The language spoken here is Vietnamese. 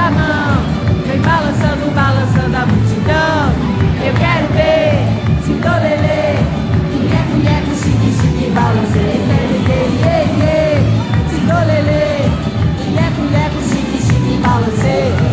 Come on. Yeah.